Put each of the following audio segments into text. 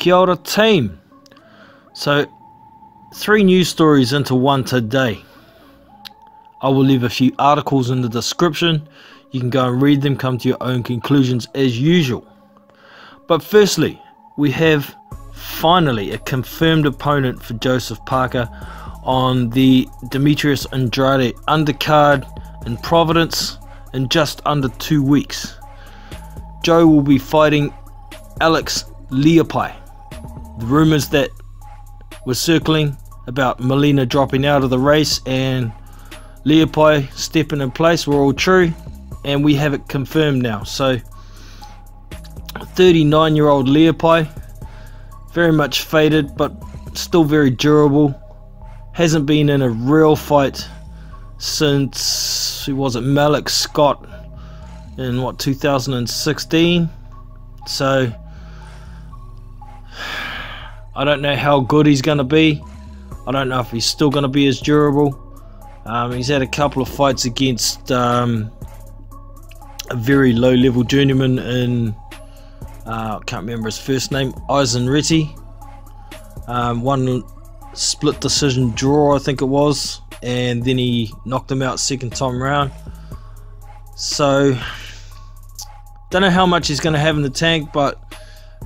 Kia ora team. So, three news stories into one today. I will leave a few articles in the description. You can go and read them, come to your own conclusions as usual. But firstly, we have finally a confirmed opponent for Joseph Parker on the Demetrius Andrade undercard in Providence in just under two weeks. Joe will be fighting Alex Leapai. The rumours that were circling about Molina dropping out of the race and Leapai stepping in place were all true, and we have it confirmed now. So, 39 year old Leapai, very much faded, but still very durable. Hasn't been in a real fight since, who was it, Malik Scott in what, 2016? So, I don't know how good he's going to be. I don't know if he's still going to be as durable. Um, he's had a couple of fights against um, a very low level journeyman in, uh, I can't remember his first name, Eisenretti. Um, one split decision draw, I think it was, and then he knocked him out second time round. So, don't know how much he's going to have in the tank, but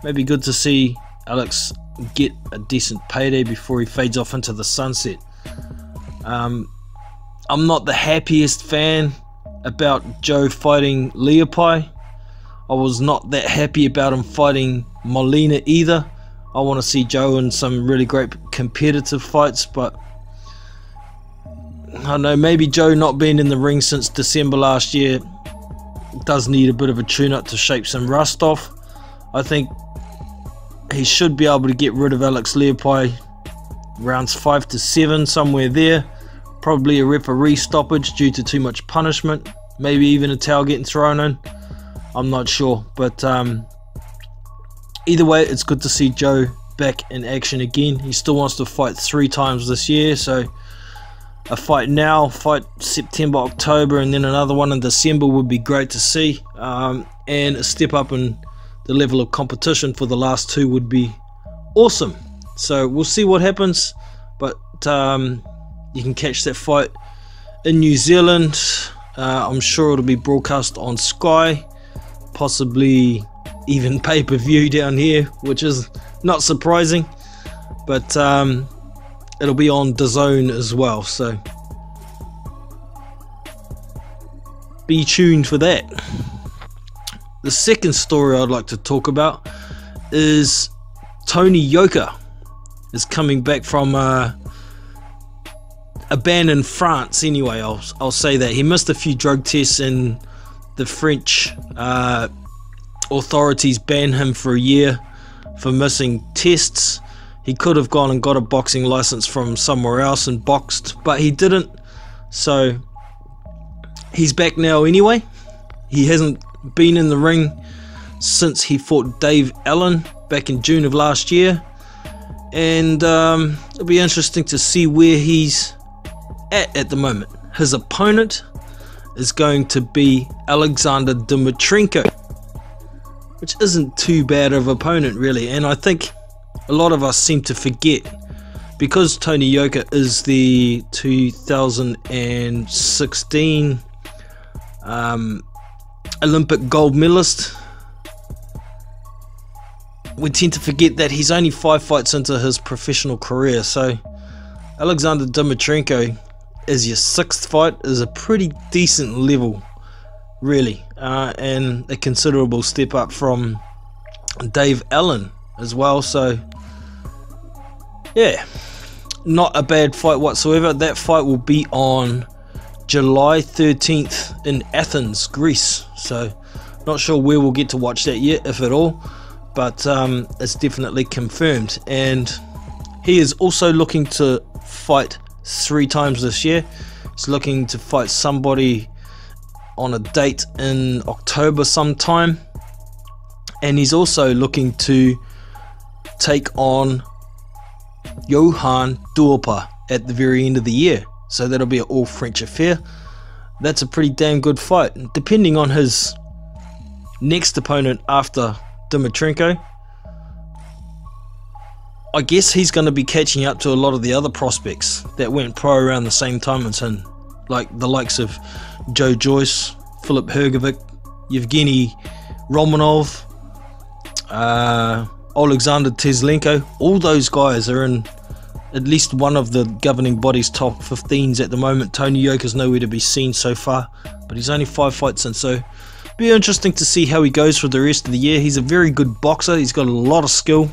maybe good to see Alex get a decent payday before he fades off into the sunset. Um, I'm not the happiest fan about Joe fighting Leapai. I was not that happy about him fighting Molina either. I want to see Joe in some really great competitive fights, but I don't know, maybe Joe not being in the ring since December last year does need a bit of a tune up to shake some rust off. I think he should be able to get rid of Alex Leapai rounds 5 to 7, somewhere there. Probably a referee stoppage due to too much punishment. Maybe even a towel getting thrown in. I'm not sure. But um, either way, it's good to see Joe back in action again. He still wants to fight three times this year. So a fight now, fight September, October, and then another one in December would be great to see. Um, and a step up in the level of competition for the last two would be awesome. So we'll see what happens, but um, you can catch that fight in New Zealand. Uh, I'm sure it'll be broadcast on Sky, possibly even pay per view down here, which is not surprising, but um, it'll be on DAZN as well. So be tuned for that. The second story I'd like to talk about is Tony Yoka is coming back from uh, a ban in France. Anyway, I'll I'll say that he missed a few drug tests and the French uh, authorities banned him for a year for missing tests. He could have gone and got a boxing license from somewhere else and boxed, but he didn't. So he's back now anyway. He hasn't been in the ring since he fought Dave Allen back in June of last year. And um, it'll be interesting to see where he's at at the moment. His opponent is going to be Alexander Dimitrenko, which isn't too bad of opponent, really. And I think a lot of us seem to forget because Tony Yoka is the 2016 um, Olympic gold medalist. We tend to forget that he's only five fights into his professional career, so Alexander Dimitrenko as your sixth fight is a pretty decent level, really, uh, and a considerable step up from Dave Allen as well. So, yeah, not a bad fight whatsoever. That fight will be on July 13th in Athens, Greece. So, not sure where we'll get to watch that yet, if at all, but um, it's definitely confirmed. And he is also looking to fight three times this year. He's looking to fight somebody on a date in October sometime. And he's also looking to take on Johan Duhaupas at the very end of the year. So that'll be an all French affair. That's a pretty damn good fight. Depending on his next opponent after Dimitrenko, I guess he's going to be catching up to a lot of the other prospects that went pro around the same time as him, like the likes of Joe Joyce, Filip Hrgovic, Yevgeny Romanov, uh, Alexander Teslenko. All those guys are in at least one of the governing body's top 15s at the moment. Tony Yoka's nowhere to be seen so far, but he's only five fights in, so be interesting to see how he goes for the rest of the year. He's a very good boxer. He's got a lot of skill,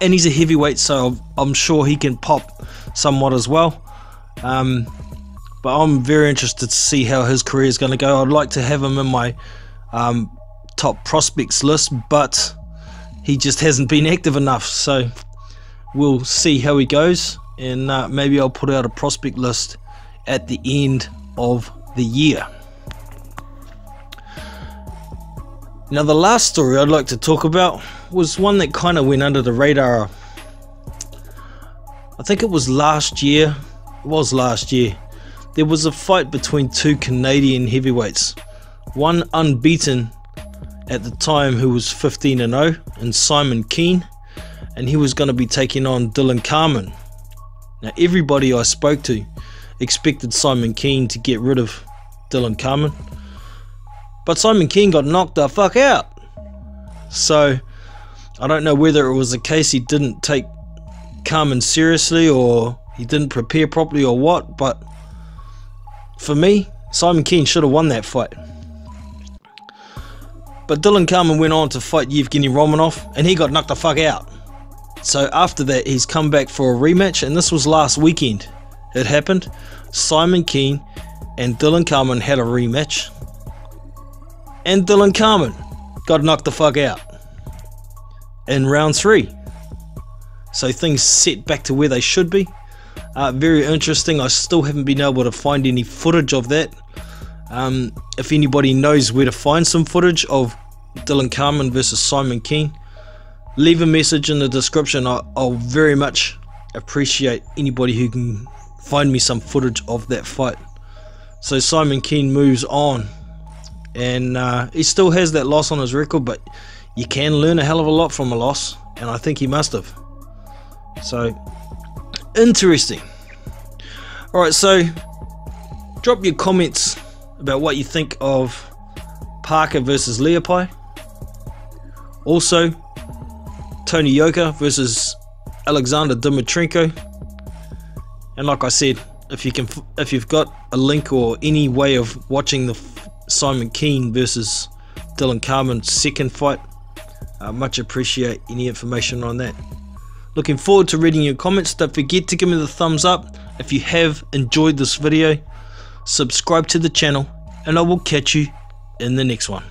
and he's a heavyweight, so I'm sure he can pop somewhat as well. Um, but I'm very interested to see how his career is going to go. I'd like to have him in my um, top prospects list, but he just hasn't been active enough. So we'll see how he goes, and uh, maybe I'll put out a prospect list at the end of the year. Now, the last story I'd like to talk about was one that kind of went under the radar. I think it was last year. It was last year. There was a fight between two Canadian heavyweights. One unbeaten at the time who was 15 and 0 and Simon Kean and he was going to be taking on Dylan Carman. Now everybody I spoke to expected Simon Kean to get rid of Dylan Carman. But Simon Kean got knocked the fuck out. So I don't know whether it was the case he didn't take Carman seriously or he didn't prepare properly or what, but for me, Simon Kean should have won that fight. But Dylan Carman went on to fight Yevgeny Romanov and he got knocked the fuck out. So after that, he's come back for a rematch, and this was last weekend. It happened. Simon Kean and Dylan Carman had a rematch, and Dylan Carman got knocked the fuck out in round three. So things set back to where they should be. Uh, very interesting. I still haven't been able to find any footage of that. Um, if anybody knows where to find some footage of Dylan Carman versus Simon Kean, leave a message in the description. I, will very much appreciate anybody who can find me some footage of that fight. So Simon Kean moves on, and uh, he still has that loss on his record, but you can learn a hell of a lot from a loss, and I think he must have. So interesting. All right, so drop your comments about what you think of Parker versus Leapai. Also, Tony Yoka versus Alexander Dimitrenko. And like I said, if you can, if you've got a link or any way of watching the Simon Kean versus Dylan Carman second fight, I much appreciate any information on that. Looking forward to reading your comments. Don't forget to give me the thumbs up if you have enjoyed this video. Subscribe to the channel, and I will catch you in the next one.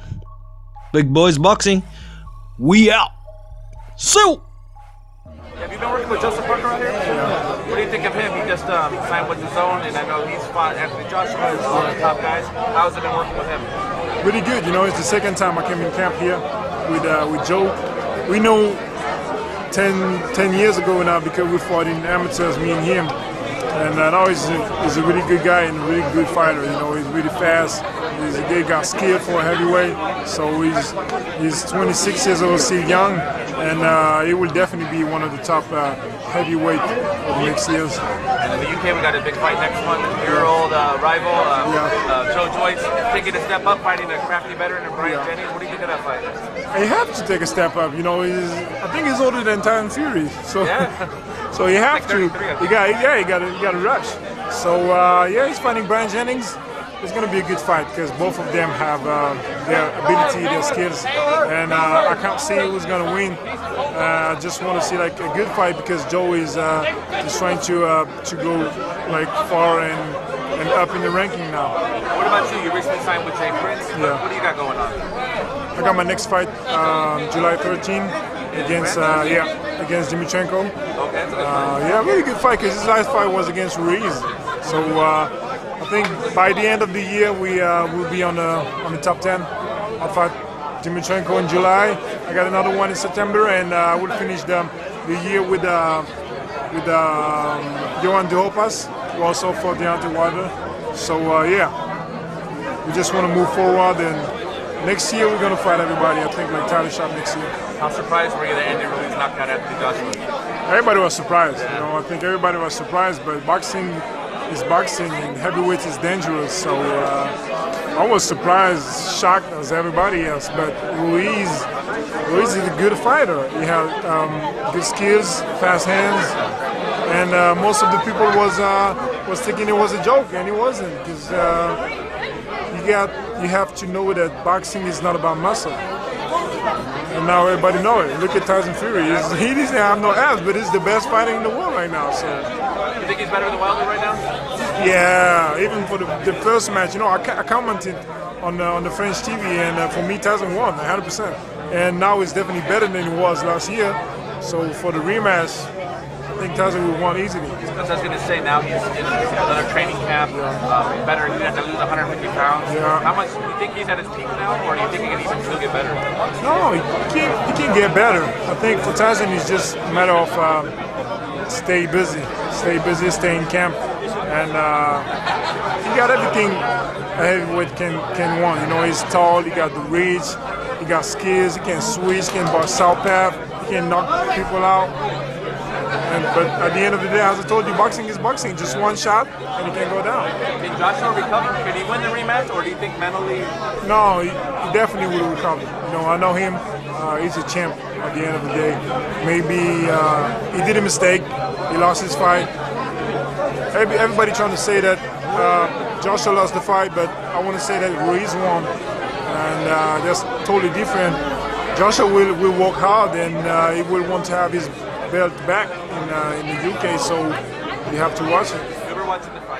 Big Boys Boxing, we out. So. Have you been working with Joseph Parker out here? Yeah. What do you think of him? He just um, signed with DAZN, and I know he's fought Anthony Joshua, is one of the top guys. How's it been working with him? Really good. You know, it's the second time I came in camp here with uh, with Joe. We know 10, 10 years ago now because we fought in amateurs, me and him. And uh, now he's a, he's a really good guy and a really good fighter. You know, he's really fast. He's a guy, skilled for a heavyweight. So he's he's 26 years old, still young and uh, it will definitely be one of the top uh, heavyweight of the next years. And in the UK, we got a big fight next month. Your old uh, rival, uh, yeah. Uh, Joe Joyce, taking a step up, fighting a crafty veteran in Bryant yeah. Jennings. What do you think of that fight? He have to take a step up. You know, he's, I think he's older than Tyson Fury, so yeah. so you have to. You got, yeah, you got to, you got to rush. So uh, yeah, he's fighting Bryant Jennings it's going to be a good fight because both of them have uh, their ability, their skills, and uh, I can't see who's going to win. Uh, I just want to see like a good fight because Joe is uh, is trying to uh, to go like far and and up in the ranking now. What about you? You recently signed with Jay Prince. Yeah. What do you got going on? I got my next fight um, July 13 against uh, yeah against Dimitrenko. Okay, yeah, really good fight because his last fight was against Ruiz. So I think by the end of the year we uh, will be on the on the top 10. I'll fight Dimitrenko in July. I got another one in September, and uh, I will finish the the year with uh, with um, Johan Duhaupas, who also fought Deontay Wilder. So uh, yeah, we just want to move forward, and next year we're gonna fight everybody. I think like title shot next year. How surprised were you that Andy Ruiz knocked out Anthony Joshua? Everybody was surprised. You know, I think everybody was surprised, but boxing is boxing and heavyweight is dangerous. So uh, I was surprised, shocked as everybody else. But Ruiz, Ruiz is a good fighter. He had um, good skills, fast hands, and uh, most of the people was uh, was thinking it was a joke, and it wasn't because uh, you got you have to know that boxing is not about muscle. And now everybody know it. Look at Tyson Fury. He's, he doesn't have no ass, but he's the best fighter in the world right now. So. You think he's better than Wilder right now? Yeah, even for the, the first match, you know, I, I commented on the, on the French TV, and uh, for me, Tyson won 100%. And now he's definitely better than he was last year. So for the rematch, I think Tyson will won easily. That's what I was going to say. Now he's in another training camp, um, better. He has to lose 150 pounds. Yeah. How much do you think he's at his peak now, or do you think he can even still get better? No, he can, he can get better. I think for Tyson, it's just a matter of um, stay busy, stay busy, stay in camp, and uh, he got everything a heavyweight can can want. You know, he's tall, he got the reach, he got skills, he can switch, he can box southpaw, he can knock people out. And, but at the end of the day, as I told you, boxing is boxing. Just one shot, and he can go down. Can Joshua recover? Can he win the rematch, or do you think mentally? No, he, he definitely will recover. You know, I know him. Uh, he's a champ at the end of the day. Maybe uh, he did a mistake. He lost his fight. Every, everybody trying to say that uh, Joshua lost the fight, but I want to say that Ruiz won, and uh, that's totally different. Joshua will, will work hard, and uh, he will want to have his belt back in, uh, in the UK, so you have to watch it.